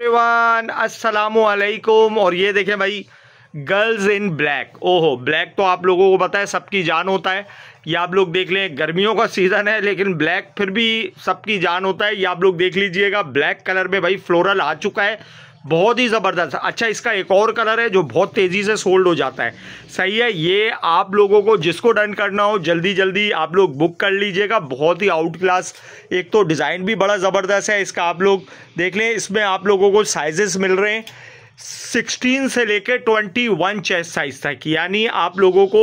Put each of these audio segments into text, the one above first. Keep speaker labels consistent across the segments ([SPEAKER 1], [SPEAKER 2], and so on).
[SPEAKER 1] Everyone अस्सलाम वालेकुम और ये देखें भाई गर्ल्स इन ब्लैक ओहो ब्लैक तो आप लोगों को पता है, सबकी जान होता है। ये आप लोग देख लें, गर्मियों का सीज़न है, लेकिन ब्लैक फिर भी सबकी जान होता है। ये आप लोग देख लीजिएगा ब्लैक कलर में भाई फ्लोरल आ चुका है। बहुत ही ज़बरदस्त। अच्छा इसका एक और कलर है जो बहुत तेज़ी से सोल्ड हो जाता है। सही है, ये आप लोगों को जिसको डन करना हो जल्दी जल्दी आप लोग बुक कर लीजिएगा। बहुत ही आउट क्लास एक तो डिज़ाइन भी बड़ा ज़बरदस्त है, इसका आप लोग देख लें, इसमें आप लोगों को साइजेस मिल रहे हैं। सिक्सटीन से लेकर ट्वेंटी वन चेस्ट साइज़ तक। यानी आप लोगों को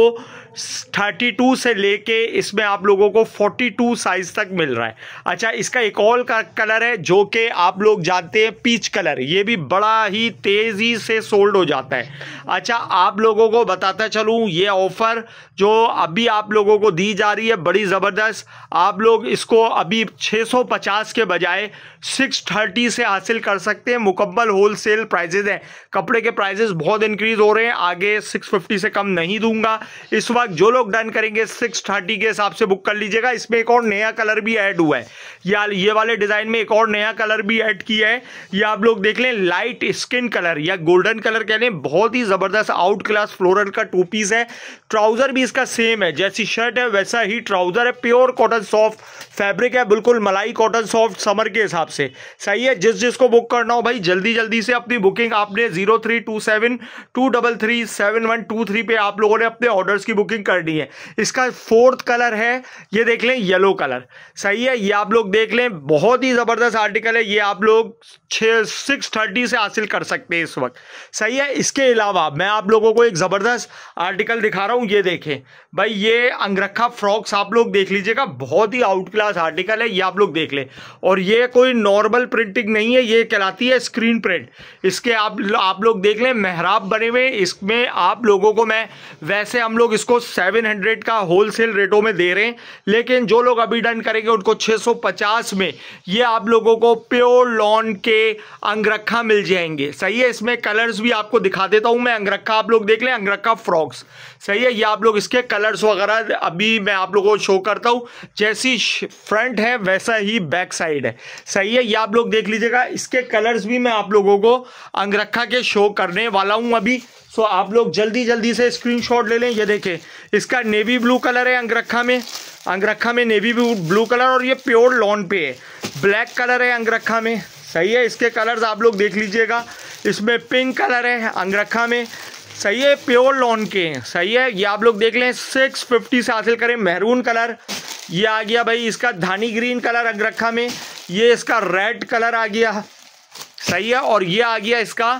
[SPEAKER 1] थर्टी टू से लेके इसमें आप लोगों को फोर्टी टू साइज़ तक मिल रहा है। अच्छा इसका एक और का कलर है जो कि आप लोग जानते हैं पीच कलर ये भी बड़ा ही तेज़ी से सोल्ड हो जाता है। अच्छा आप लोगों को बताता चलूँ, ये ऑफ़र जो अभी आप लोगों को दी जा रही है, बड़ी ज़बरदस्त। आप लोग इसको अभी 650 के बजाय 630 से हासिल कर सकते हैं। मुकम्मल होल सेल प्राइजेज हैं। कपड़े के प्राइजेस बहुत इंक्रीज हो रहे हैं। आगे 650 से कम नहीं दूँगा। इस वक्त जो लोग डन करेंगे 630 के हिसाब से बुक कर लीजिएगा। इसमें एक और नया कलर भी ऐड हुआ है। या ये वाले डिज़ाइन में एक और नया कलर भी ऐड किया है। ये आप लोग देख लें, लाइट स्किन कलर या गोल्डन कलर कह लें, बहुत ही ज़बरदस्त आउट क्लास फ्लोरल का टू पीस है। ट्राउज़र भी इसका सेम है, जैसी शर्ट है वैसा ही ट्राउज़र है। प्योर कॉटन सॉफ्ट फैब्रिक है, बिल्कुल मलाई कॉटन सॉफ्ट समर के हिसाब से। सही है, जिस जिसको बुक करना हो भाई, जल्दी जल्दी से अपनी बुकिंग आपने zero three two seven two double three seven one two three पे आप लोगों ने अपने ऑर्डर्स की बुकिंग करनी है। इसका फोर्थ कलर है, ये देख लें येलो कलर सही है, ये आप लोग देख लें, बहुत ही ज़बरदस्त आर्टिकल है, ये आप लोग छः सिक्स थर्टी से हासिल कर सकते हैं इस वक्त। सही है, इसके अलावा मैं आप लोगों को एक ज़बरदस्त आर्टिकल दिखा रहा हूँ, ये देखें। भाई, ये अंगरखा फ्रॉक्स आप लोग देख लीजिएगा, बहुत ही आउट क्लास आर्टिकल है, ये आप लोग देख लें। और ये कोई नॉर्मल प्रिंटिंग नहीं है, ये कहलाती है स्क्रीन प्रिंट इसके आप आप लोग देख लें, मेहराब बने हुए इसमें आप लोगों को मैं, वैसे हम लोग इसको सेवन हंड्रेड का होलसेल रेटों में दे रहे हैं, लेकिन जो लोग अभी डन करेंगे उनको छः सौ पचास में, ये आप लोगों को प्योर लॉन के अंगरखा मिल जाएँगे। सही है, इसमें कलर्स भी आपको दिखा देता हूँ मैं, अंगरखा आप लोग देख लें, अंगरखा फ्रॉक्स सही है, ये आप लोग इसके कलर्स वगैरह अभी मैं आप लोगों को शो करता हूँ, जैसी फ्रंट है, वैसा ही बैक साइड है। सही है, ये आप लोग देख लीजिएगा, इसके कलर्स भी मैं आप लोगों को अंगरखा के शो करने वाला हूँ अभी। सो आप लोग जल्दी जल्दी से स्क्रीनशॉट ले लें, ये देखें। इसका नेवी ब्लू कलर है अंगरखा में। अंगरखा में नेवी ब्लू कलर और ये प्योर लॉन पे है। ब्लैक कलर है अंगरखा में। सही है, इसके कलर्स आप लोग देख लीजिएगा। इसमें पिंक कलर है अंगरखा में। सही है प्योर लॉन के हैं। सही है, ये आप लोग देख लें सिक्स फिफ्टी से हासिल करें। महरून कलर ये आ गया भाई, इसका धानी ग्रीन कलर अंगरखा में। ये इसका रेड कलर आ गया। सही है, और ये आ गया इसका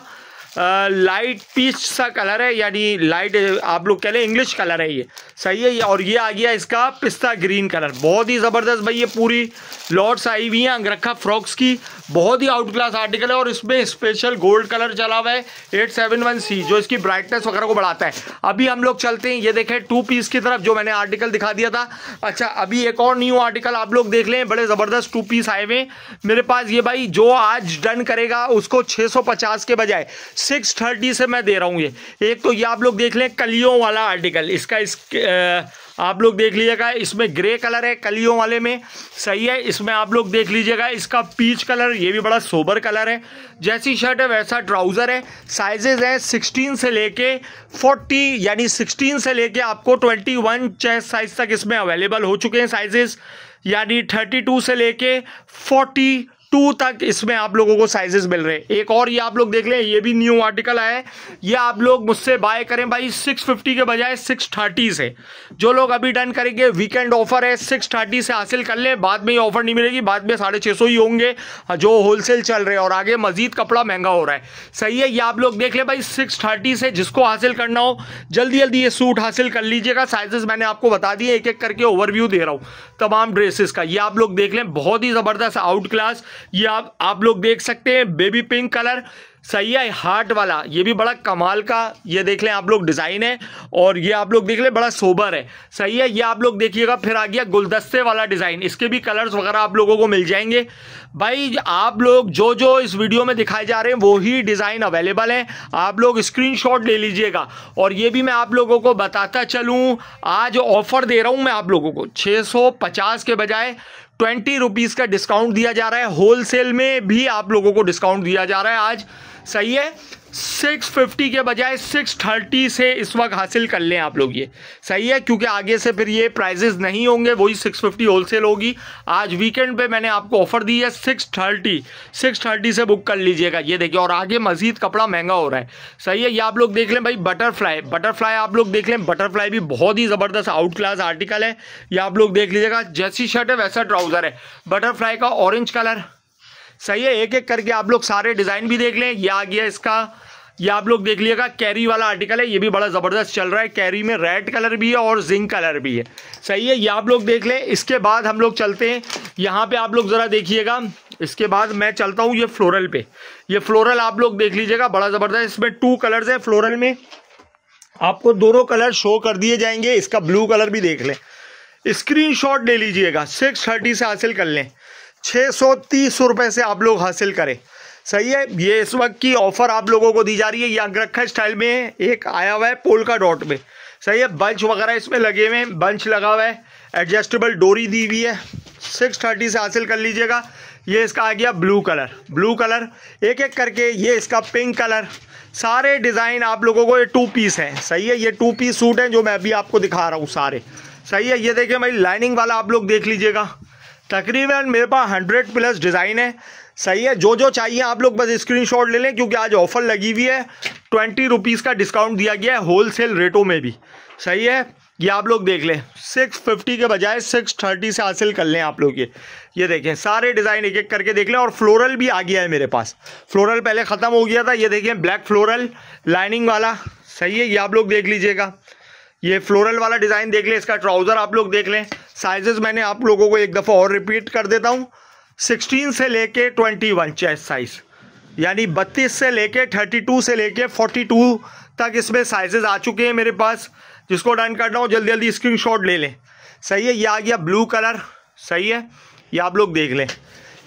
[SPEAKER 1] लाइट पीच सा कलर है, यानी लाइट आप लोग कह लें इंग्लिश कलर है ये। सही है ये, और ये आ गया इसका पिस्ता ग्रीन कलर बहुत ही ज़बरदस्त भाई ये पूरी लॉट्स आई हुई हैं, अंगरखा फ्रॉक्स की। बहुत ही आउट क्लास आर्टिकल है और इसमें स्पेशल गोल्ड कलर चला हुआ है एट सेवन वन सी जो इसकी ब्राइटनेस वगैरह को बढ़ाता है। अभी हम लोग चलते हैं, ये देखें टू पीस की तरफ़ जो मैंने आर्टिकल दिखा दिया था। अच्छा अभी एक और न्यू आर्टिकल आप लोग देख लें, बड़े ज़बरदस्त टू पीस आए हुए मेरे पास ये भाई, जो आज डन करेगा, उसको छः सौ पचास के बजाय सिक्स थर्टी से मैं दे रहा हूँ ये। एक तो ये आप लोग देख लें, कलियों वाला आर्टिकल इसका इस आप लोग देख लीजिएगा, इसमें ग्रे कलर है कलियों वाले में। सही है, इसमें आप लोग देख लीजिएगा, इसका पीच कलर, ये भी बड़ा सोबर कलर है। जैसी शर्ट है, वैसा ट्राउज़र है। साइजेज है 16 से लेके 40 यानी 16 से लेके आपको 21 चेस्ट साइज़ तक इसमें अवेलेबल हो चुके हैं साइजेस। यानी 32 से लेके 40 टू तक इसमें आप लोगों को साइजेस मिल रहे हैं। एक और ये आप लोग देख लें, ये भी न्यू आर्टिकल आया है। ये आप लोग मुझसे बाय करें भाई 650 के बजाय 630 से। जो लोग अभी डन करेंगे वीकेंड ऑफ़र है 630 से हासिल कर लें, बाद में ये ऑफ़र नहीं मिलेगी, बाद में साढ़े छः ही होंगे, जो होलसेल चल रहे हैं। और आगे मजीद कपड़ा महँगा हो रहा है। सही है, ये आप लोग देख लें भाई सिक्स से जिसको हासिल करना हो, जल्दी जल्दी ये सूट हासिल कर लीजिएगा। साइजेस मैंने आपको बता दिए एक एक करके ओवरव्यू दे रहा हूँ, तमाम ड्रेसेस का। ये आप लोग देख लें, बहुत ही ज़बरदस्त आउट क्लास ये आप आप लोग देख सकते हैं बेबी पिंक कलर सही है हार्ट वाला। ये भी बड़ा कमाल का, ये देख लें आप लोग डिज़ाइन है, और ये आप लोग देख लें, बड़ा सोबर है। सही है ये आप लोग देखिएगा, फिर आ गया गुलदस्ते वाला डिज़ाइन इसके भी कलर्स वगैरह आप लोगों को मिल जाएँगे। भाई, आप लोग जो जो इस वीडियो में दिखाए जा रहे हैं, वो ही डिज़ाइन अवेलेबल है। आप लोग स्क्रीनशॉट ले लीजिएगा। और ये भी मैं आप लोगों को बताता चलूँ। आज ऑफ़र दे रहा हूँ मैं आप लोगों को। छः के बजाय ट्वेंटी रुपीज़ का डिस्काउंट दिया जा रहा है। होलसेल में भी आप लोगों को डिस्काउंट दिया जा रहा है आज। सही है? सिक्स फिफ्टी के बजाय सिक्स थर्टी से इस वक्त हासिल कर लें आप लोग ये। सही है, क्योंकि आगे से फिर ये प्राइजेस नहीं होंगे, वही सिक्स फिफ्टी होलसेल होगी। आज वीकेंड पे मैंने आपको ऑफ़र दी है सिक्स थर्टी सिक्स थर्टी से बुक कर लीजिएगा। ये देखिए, और आगे मजीद कपड़ा महँगा हो रहा है। सही है, ये आप लोग देख लें भाई बटरफ्लाई बटरफ्लाई आप लोग देख लें बटरफ्लाई भी बहुत ही ज़बरदस्त आउट क्लास आर्टिकल है। ये आप लोग देख लीजिएगा, जैसी शर्ट है वैसा ट्राउज़र है। बटरफ्लाई का ऑरेंज कलर सही है एक एक करके आप लोग सारे डिज़ाइन भी देख लें। ये आ गया इसका। ये आप लोग देख लीजिएगा कैरी वाला आर्टिकल है, ये भी बड़ा ज़बरदस्त चल रहा है। कैरी में रेड कलर भी है और जिंक कलर भी है। सही है, ये आप लोग देख लें। इसके बाद हम लोग चलते हैं। यहाँ पे आप लोग ज़रा देखिएगा। इसके बाद मैं चलता हूँ ये फ्लोरल पे। ये फ्लोरल आप लोग देख लीजिएगा, बड़ा ज़बरदस्त। इसमें टू कलर्स है फ्लोरल में। आपको दोनों कलर शो कर दिए जाएँगे। इसका ब्लू कलर भी देख लें। स्क्रीन ले लीजिएगा। सिक्स थर्टी से हासिल कर लें। छः सौ तीस रुपये से आप लोग हासिल करें। सही है, ये इस वक्त की ऑफ़र आप लोगों को दी जा रही है। ये अंगरखा स्टाइल में एक आया हुआ है पोल का डॉट में। सही है, बंच वगैरह इसमें लगे हुए हैं, बंच लगा हुआ है, एडजस्टेबल डोरी दी हुई है। सिक्स थर्टी से हासिल कर लीजिएगा। ये इसका आ गया ब्लू कलर। ब्लू कलर एक एक करके ये इसका पिंक कलर। सारे डिज़ाइन आप लोगों को ये टू पीस है। सही है, ये टू पीस सूट हैं जो मैं अभी आपको दिखा रहा हूँ सारे। सही है, ये देखिए भाई लाइनिंग वाला आप लोग देख लीजिएगा। तकरीबन मेरे पास हंड्रेड प्लस डिज़ाइन है। सही है जो जो चाहिए आप लोग बस स्क्रीनशॉट ले लें, क्योंकि आज ऑफ़र लगी हुई है। ट्वेंटी रुपीज़ का डिस्काउंट दिया गया है होल सेल रेटों में भी। सही है, ये आप लोग देख लें। सिक्स फिफ्टी के बजाय सिक्स थर्टी से हासिल कर लें आप लोग ये। ये देखें, सारे डिज़ाइन एक एक करके देख लें, और फ्लोरल भी आ गया है मेरे पास। फ्लोरल पहले ख़त्म हो गया था, ये देखें ब्लैक फ्लोरल लाइनिंग वाला। सही है, ये आप लोग देख लीजिएगा। ये फ्लोरल वाला डिज़ाइन देख लें, इसका ट्राउज़र आप लोग देख लें। साइजेस मैंने आप लोगों को एक दफ़ा और रिपीट कर देता हूँ। सिक्सटीन से लेके ट्वेंटी वन चेस्ट साइज़ यानी बत्तीस से लेके थर्टी टू से लेके फोर्टी टू तक इसमें साइजेस आ चुके हैं मेरे पास। जिसको डन करना हो, जल्दी जल्दी स्क्रीन ले लें। सही है, ये आ गया ब्लू कलर सही है, ये आप लोग देख लें।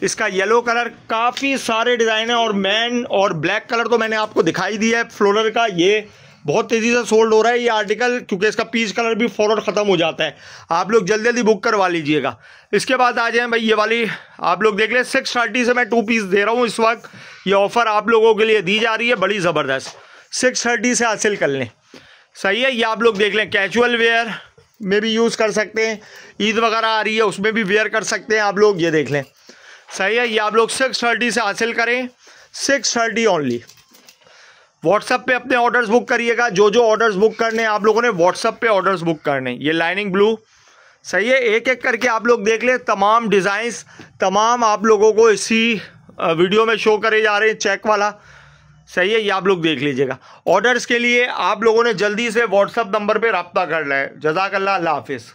[SPEAKER 1] इसका येलो कलर काफ़ी सारे डिज़ाइन है और मैन और ब्लैक कलर तो मैंने आपको दिखाई दिया है। फ्लोरल का ये बहुत तेज़ी से सोल्ड हो रहा है ये आर्टिकल क्योंकि इसका पीच कलर भी फॉरवर्ड ख़त्म हो जाता है। आप लोग जल्दी जल्दी बुक करवा लीजिएगा। इसके बाद आ जाए भाई ये वाली। आप लोग देख लें सिक्स थर्टी से मैं टू पीस दे रहा हूँ इस वक्त। ये ऑफ़र आप लोगों के लिए दी जा रही है, बड़ी ज़बरदस्त। सिक्स थर्टी से हासिल कर लें। सही है, ये आप लोग देख लें कैजुअल वेयर में भी यूज़ कर सकते हैं। ईद वगैरह आ रही है, उसमें भी वेयर कर सकते हैं आप लोग, ये देख लें। सही है, ये आप लोग सिक्स थर्टी से हासिल करें। सिक्स थर्टी ओनली व्हाट्सअप पे अपने ऑर्डर्स बुक करिएगा। जो जो ऑर्डर्स बुक करने आप लोगों ने व्हाट्सअप पे ऑर्डर्स बुक करने ये लाइनिंग ब्लू सही है? एक एक करके आप लोग देख लें। तमाम डिज़ाइंस तमाम आप लोगों को इसी वीडियो में शो करे जा रहे हैं चेक वाला। सही है? ये आप लोग देख लीजिएगा। ऑर्डर्स के लिए आप लोगों ने जल्दी से व्हाट्सअप नंबर पर रब्ता कर लें जजाकल्ला हाफिज़।